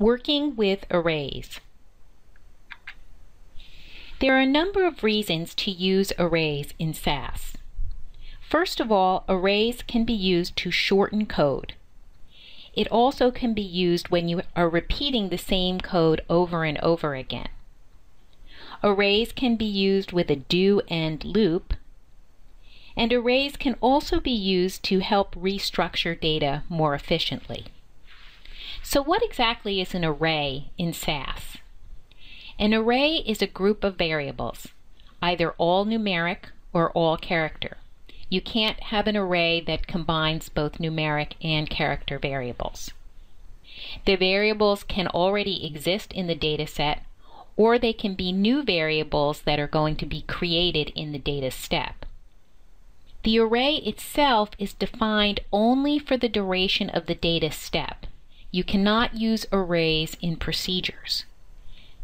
Working with arrays. There are a number of reasons to use arrays in SAS. First of all, arrays can be used to shorten code. It also can be used when you are repeating the same code over and over again. Arrays can be used with a do end loop, and arrays can also be used to help restructure data more efficiently. So what exactly is an array in SAS? An array is a group of variables, either all numeric or all character. You can't have an array that combines both numeric and character variables. The variables can already exist in the data set, or they can be new variables that are going to be created in the data step. The array itself is defined only for the duration of the data step. You cannot use arrays in procedures.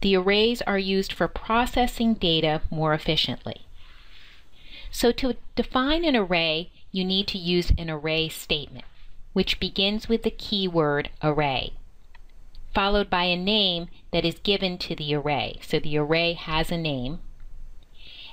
The arrays are used for processing data more efficiently. So to define an array, you need to use an array statement, which begins with the keyword array, followed by a name that is given to the array. So the array has a name.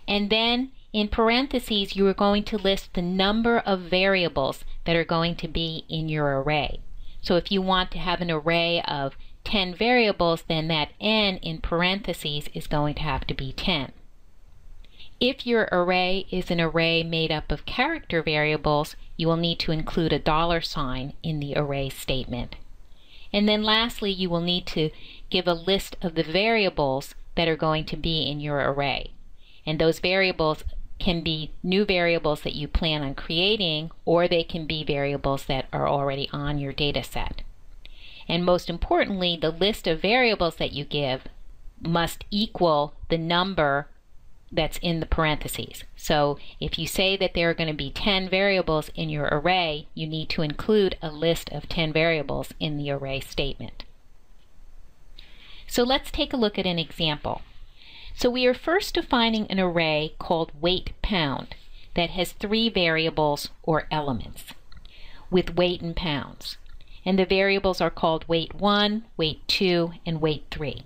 And then in parentheses, you are going to list the number of variables that are going to be in your array. So if you want to have an array of 10 variables, then that n in parentheses is going to have to be 10. If your array is an array made up of character variables, you will need to include a dollar sign in the array statement. And then lastly, you will need to give a list of the variables that are going to be in your array. And those variables can be new variables that you plan on creating, or they can be variables that are already on your data set. And most importantly, the list of variables that you give must equal the number that's in the parentheses. So if you say that there are going to be 10 variables in your array, you need to include a list of 10 variables in the array statement. So let's take a look at an example. So we are first defining an array called weight pound that has three variables or elements with weight in pounds. And the variables are called weight 1, weight 2, and weight 3.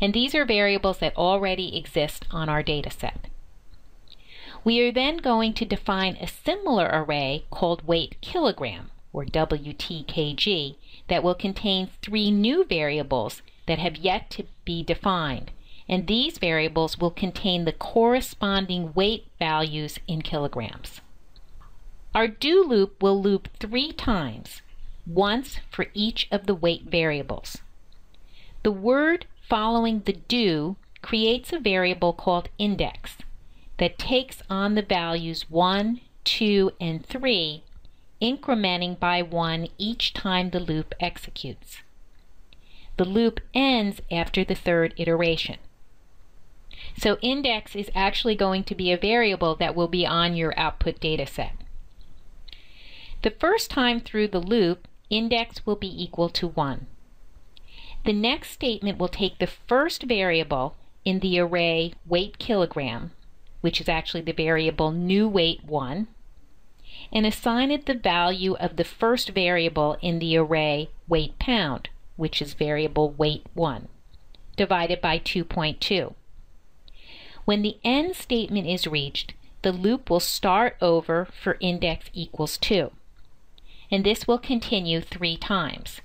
And these are variables that already exist on our data set. We are then going to define a similar array called weight kilogram, or WTKG, that will contain three new variables that have yet to be defined and these variables will contain the corresponding weight values in kilograms. Our do loop will loop three times, once for each of the weight variables. The word following the do creates a variable called index that takes on the values 1, 2, and 3, incrementing by 1 each time the loop executes. The loop ends after the third iteration. So index is actually going to be a variable that will be on your output data set. The first time through the loop, index will be equal to 1. The next statement will take the first variable in the array weight kilogram, which is actually the variable new weight 1, and assign it the value of the first variable in the array weight pound, which is variable weight 1, divided by 2.2. When the end statement is reached, the loop will start over for index equals 2. And this will continue three times.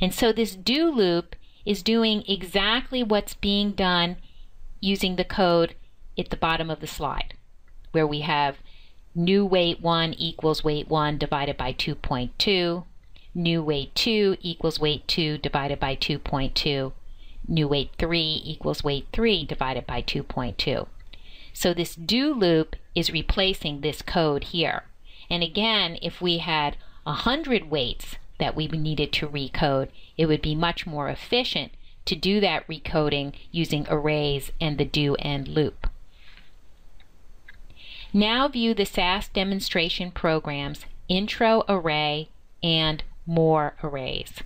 And so this do loop is doing exactly what's being done using the code at the bottom of the slide, where we have new weight 1 equals weight 1 divided by 2.2, new weight 2 equals weight 2 divided by 2.2, new weight 3 equals weight 3 divided by 2.2. So this do loop is replacing this code here. And again, if we had 100 weights that we needed to recode, it would be much more efficient to do that recoding using arrays and the do end loop. Now view the SAS demonstration programs Intro Array and More Arrays.